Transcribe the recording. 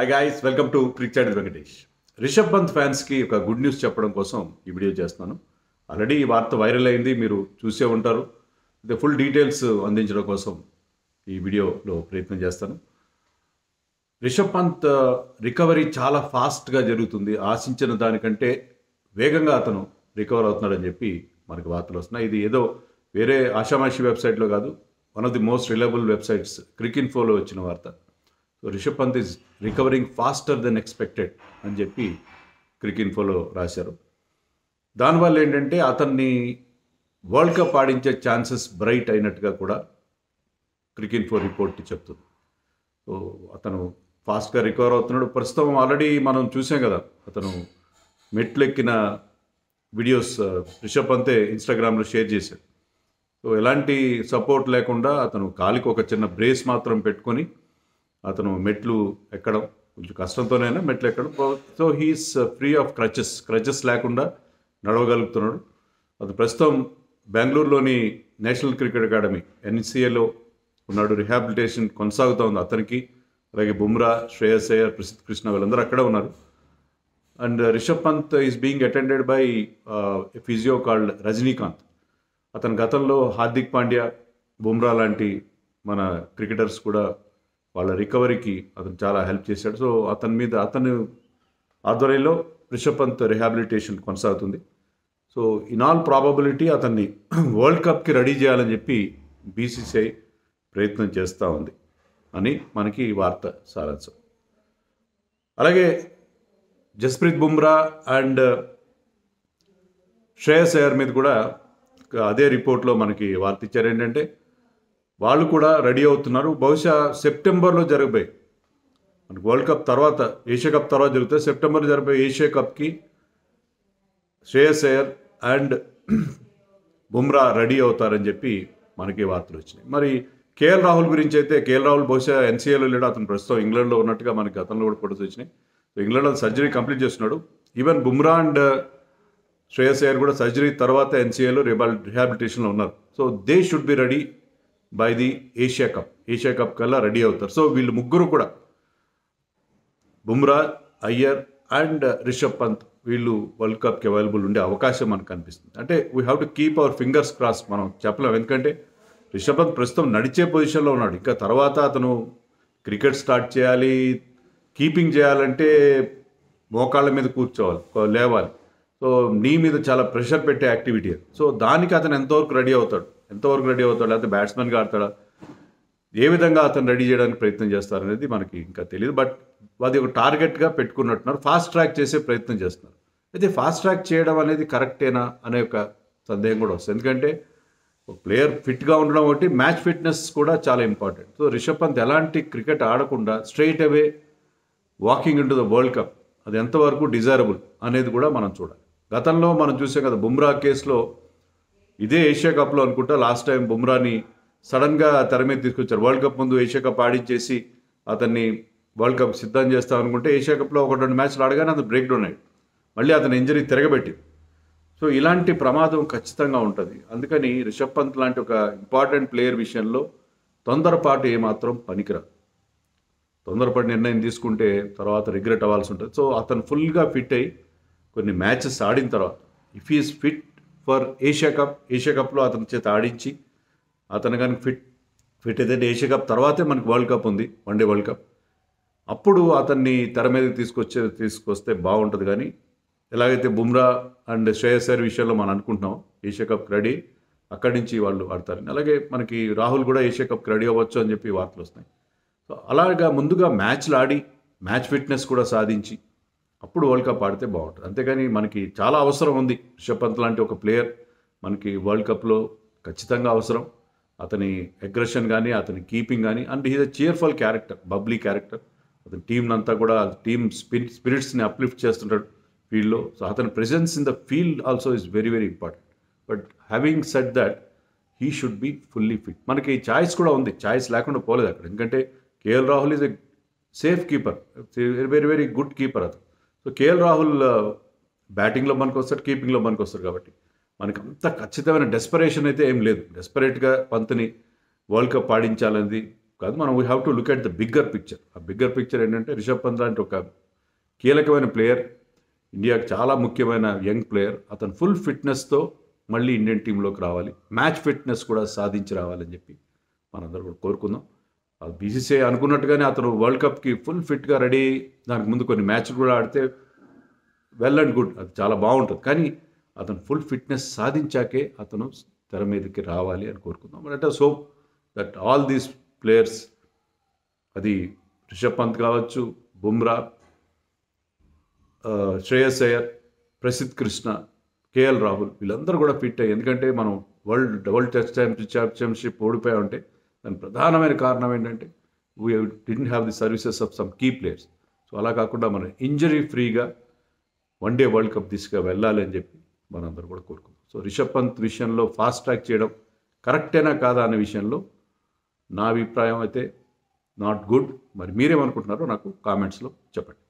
Hi guys welcome to cric chat Venkatesh Rishabh Pant ఫ్యాన్స్కి ఒక good news చెప్పడం కోసం ఈ వీడియో చేస్తున్నాను. ఆల్రెడీ ఈ వార్త వైరల్ అయింది మీరు చూసే ఉంటారు. అయితే ఫుల్ డీటెయిల్స్ అందించడం కోసం ఈ వీడియోలో ప్రయత్నం చేస్తాను. రిషబ్ పంత్ రికవరీ చాలా ఫాస్ట్గా జరుగుతుంది. ఆశించిన దానికంటే వేగంగా అతను రికవర్ అవుతున్నాడని చెప్పి మనకి వార్తలు వస్తున్నాయి. ఇది ఏదో వేరే ఆషామాషి వెబ్సైట్లో కాదు one of the most reliable websites Crick ఫోలో వచ్చిన వార్త. So Rishabh Pant is recovering faster than expected అని చెప్పి క్రిక్ ఇన్ఫోలో రాశారు. దానివల్ల ఏంటంటే అతన్ని వరల్డ్ కప్ ఆడించే ఛాన్సెస్ బ్రైట్ అయినట్టుగా కూడా క్రిక్ ఇన్ఫో రిపోర్ట్ చెప్తుంది. సో అతను ఫాస్ట్గా రికవర్ అవుతున్నాడు. ప్రస్తుతం ఆల్రెడీ మనం చూసాం కదా అతను మెట్లెక్కిన వీడియోస్ uh, రిషబ్ పంతే ఇన్స్టాగ్రామ్లో షేర్ చేశాడు. సో ఎలాంటి సపోర్ట్ లేకుండా అతను కాలికి ఒక చిన్న బ్రేస్ మాత్రం పెట్టుకొని అతను మెట్లు ఎక్కడం కొంచెం కష్టంతోనైనా మెట్లు ఎక్కడం. So he's free of crutches crutches లేకుండా నడవగలుగుతున్నాడు. అతను ప్రస్తుతం బెంగళూరులోని నేషనల్ క్రికెట్ అకాడమీ ఎన్సీఏలో ఉన్నాడు. రిహాబిలిటేషన్ కొనసాగుతూ ఉంది అతనికి. అలాగే బుమ్రా శ్రేయస్ అయ్యర్ ప్రసిద్ధ్ కృష్ణ వీళ్ళందరూ అక్కడే ఉన్నారు. And uh, Rishabh Pant is being attended by physio called Rajinikanth. అతని గతంలో హార్దిక్ పాండ్యా బుమ్రా లాంటి మన క్రికెటర్స్ కూడా వాళ్ళ రికవరీకి అతను చాలా హెల్ప్ చేశాడు. సో అతని మీద అతను ఆధ్వర్యంలో రిషబ్ పంత్ రిహాబిలిటేషన్ కొనసాగుతుంది. సో ఇన్ ఆల్ ప్రాబబిలిటీ అతన్ని వరల్డ్ కప్కి రెడీ చేయాలని చెప్పి బీసీసీఐ ప్రయత్నం చేస్తూ ఉంది అని మనకి వార్త సారాంశం. అలాగే జస్ప్రీత్ బుమ్రా అండ్ శ్రేయస్ అయ్యర్ మీద కూడా అదే రిపోర్ట్లో మనకి వార్త ఇచ్చారు. ఏంటంటే వాళ్ళు కూడా రెడీ అవుతున్నారు. బహుశా సెప్టెంబర్లో జరగబోయే మనకు వరల్డ్ కప్ తర్వాత ఏషియా కప్ తర్వాత జరుగుతుంది సెప్టెంబర్లో జరగబోయే ఏషియా కప్కి శ్రేయస్ అయ్యర్ అండ్ బుమ్రా రెడీ అవుతారని చెప్పి మనకి వార్తలు వచ్చినాయి. మరి కేఎల్ రాహుల్ గురించి అయితే కేఎల్ రాహుల్ బహుశా ఎన్సీఏలో లేడు. అతను ప్రస్తుతం ఇంగ్లాండ్లో ఉన్నట్టుగా మనకి గతంలో కూడా ఫోటోస్ వచ్చినాయి. సో ఇంగ్లాండ్లో సర్జరీ కంప్లీట్ చేస్తున్నాడు. ఈవెన్ బుమ్రా అండ్ శ్రేయస్ అయ్యర్ కూడా సర్జరీ తర్వాత ఎన్సీఏలో రిహాబిల్ రిహాబిలిటేషన్లో ఉన్నారు. So they should be ready by the Asia cup Asia cup కల్లా రెడీ అవుతారు. సో వీళ్ళు ముగ్గురు కూడా బుమ్రా అయ్యర్ అండ్ uh, రిషబ్ పంత్ వీళ్ళు వరల్డ్ కప్కి అవైలబుల్ ఉండే అవకాశం మనకు కనిపిస్తుంది. అంటే we have to keep our fingers cross మనం చెప్పలేం. ఎందుకంటే రిషబ్ పంత్ ప్రస్తుతం నడిచే పొజిషన్లో ఉన్నాడు. ఇంకా తర్వాత అతను క్రికెట్ స్టార్ట్ చేయాలి కీపింగ్ చేయాలంటే మోకాళ్ళ మీద కూర్చోవాలి లేవాలి. సో నీ మీద చాలా ప్రెషర్ పెట్టే యాక్టివిటీ సో దానికి అతను ఎంతవరకు రెడీ అవుతాడు? ఎంతవరకు రెడీ అవుతాడు లేకపోతే బ్యాట్స్మెన్గా ఆడతాడా ఏ విధంగా అతను రెడీ చేయడానికి ప్రయత్నం చేస్తారనేది మనకి ఇంకా తెలియదు బట్ అది ఒక టార్గెట్గా పెట్టుకున్నట్టున్నారు. ఫాస్ట్ ట్రాక్ చేసే ప్రయత్నం చేస్తున్నారు. అయితే ఫాస్ట్ ట్రాక్ చేయడం అనేది కరెక్టేనా అనే ఒక సందేహం కూడా వస్తుంది. ఎందుకంటే ఒక ప్లేయర్ ఫిట్గా ఉండడం ఒకటి మ్యాచ్ ఫిట్నెస్ కూడా చాలా ఇంపార్టెంట్ సో రిషబ్ పంత్ ఎలాంటి క్రికెట్ ఆడకుండా straight away walking into the world cup అది ఎంతవరకు డిజైరబుల్ అనేది కూడా మనం చూడాలి. గతంలో మనం చూసాం కదా బుమ్రా కేసులో ఇదే ఏషియా కప్లో అనుకుంటా లాస్ట్ టైం బుమ్రాని సడన్గా తెర మీద తీసుకొచ్చారు. వరల్డ్ కప్ ముందు ఏషియా కప్ ఆడించేసి అతన్ని వరల్డ్ కప్ సిద్ధం చేస్తాం అనుకుంటే ఏషియా కప్లో ఒక రెండు మ్యాచ్లు ఆడగానే అతను బ్రేక్ డౌన్ అయ్యాడు. మళ్ళీ అతని ఇంజరీ తిరగబెట్టింది. సో ఇలాంటి ప్రమాదం ఖచ్చితంగా ఉంటుంది. అందుకని రిషబ్ పంత్ లాంటి ఒక ఇంపార్టెంట్ ప్లేయర్ విషయంలో తొందరపాటు ఏమాత్రం పనికిరాదు. తొందరపడి నిర్ణయం తీసుకుంటే తర్వాత రిగ్రెట్ అవ్వాల్సి ఉంటుంది. సో అతను ఫుల్గా ఫిట్ అయ్యి కొన్ని మ్యాచెస్ ఆడిన తర్వాత if is fit for Asia cup Asia కప్లో అతని చేత ఆడించి అతను కానీ ఫిట్ ఫిట్ అయితే ఏషియా కప్ తర్వాతే మనకి వరల్డ్ కప్ ఉంది వన్డే వరల్డ్ కప్. అప్పుడు అతన్ని తెర మీదకి తీసుకొచ్చే తీసుకొస్తే బాగుంటుంది కానీ ఎలాగైతే బుమ్రా అండ్ శ్రేయస్ అయ్యర్ విషయంలో మనం అనుకుంటున్నాం ఏషియా కప్ రెడీ అక్కడి నుంచి వాళ్ళు ఆడతారు అలాగే మనకి రాహుల్ కూడా ఏషియా కప్ రెడీ అవ్వచ్చు అని చెప్పి వార్తలు వస్తున్నాయి. సో అలాగా ముందుగా మ్యాచ్లు ఆడి మ్యాచ్ ఫిట్నెస్ కూడా సాధించి అప్పుడు వరల్డ్ కప్ ఆడితే బాగుంటుంది. అంతేగాని మనకి చాలా అవసరం ఉంది. రిషబ్ పంత్ లాంటి ఒక ప్లేయర్ మనకి వరల్డ్ కప్లో ఖచ్చితంగా అవసరం. అతని అగ్రెషన్ కానీ అతని కీపింగ్ కానీ and he's a cheerful character bubbly character అతని టీం అంతా కూడా టీమ్ స్పిరిట్ స్పిరిట్స్ని అప్లిఫ్ట్ చేస్తుంటాడు ఫీల్డ్లో సో అతని presence in the field also is very very important but having set that he should be fully fit మనకి choice కూడా ఉంది. Choice లేకుండా పోలేదు అక్కడ. ఎందుకంటే KL Rahul is a safe keeper very very good keeper అతను. So KL Rahul బ్యాటింగ్లో మనకు వస్తాడు కీపింగ్లో మనకు వస్తాడు కాబట్టి మనకు అంత ఖచ్చితమైన డెస్పరేషన్ అయితే ఏం లేదు. డెస్పరేట్గా పంత్ని వరల్డ్ కప్ ఆడించాలనేది కాదు. మనం we have to look at the bigger picture ఆ బిగ్గర్ పిక్చర్ ఏంటంటే రిషబ్ పంత్ లాంటి ఒక కీలకమైన ప్లేయర్ ఇండియాకి చాలా ముఖ్యమైన యంగ్ ప్లేయర్ అతను ఫుల్ ఫిట్నెస్తో మళ్ళీ ఇండియన్ టీంలోకి రావాలి. మ్యాచ్ ఫిట్నెస్ కూడా సాధించి రావాలని చెప్పి మనందరూ కూడా కోరుకుందాం. బీసీసీఐ అనుకున్నట్టుగానే అతను వరల్డ్ కప్కి ఫుల్ ఫిట్గా రెడీ దానికి ముందు కొన్ని మ్యాచ్లు కూడా ఆడితే వెల్ అండ్ గుడ్ అది చాలా బాగుంటుంది. కానీ అతను ఫుల్ ఫిట్నెస్ సాధించాకే అతను తెర మీదకి రావాలి అని కోరుకుందాం. But so that all these players అది రిషబ్ పంత్ కావచ్చు బుమ్రా uh, శ్రేయస్ అయ్యర్ ప్రసిద్ధ్ కృష్ణ కేఎల్ రాహుల్ వీళ్ళందరూ కూడా ఫిట్ అయ్యి ఎందుకంటే మనం వరల్డ్ వరల్డ్ టెస్ట్ ఛాంపియన్షిప్ ఓడిపోయా ఉంటే దాని ప్రధానమైన కారణం ఏంటంటే we didn't have the services of some key players so అలా కాకుండా మనం ఇంజరీ ఫ్రీగా వన్ డే వరల్డ్ కప్ దిశగా వెళ్ళాలి అని చెప్పి మనందరూ కూడా కోరుకుందాం సో రిషబ్ పంత్ విషయంలో ఫాస్ట్ ట్రాక్ చేయడం కరెక్టేనా కాదా అనే విషయంలో నా అభిప్రాయం అయితే నాట్ గుడ్ మరి మీరేమనుకుంటున్నారో నాకు కామెంట్స్లో చెప్పండి.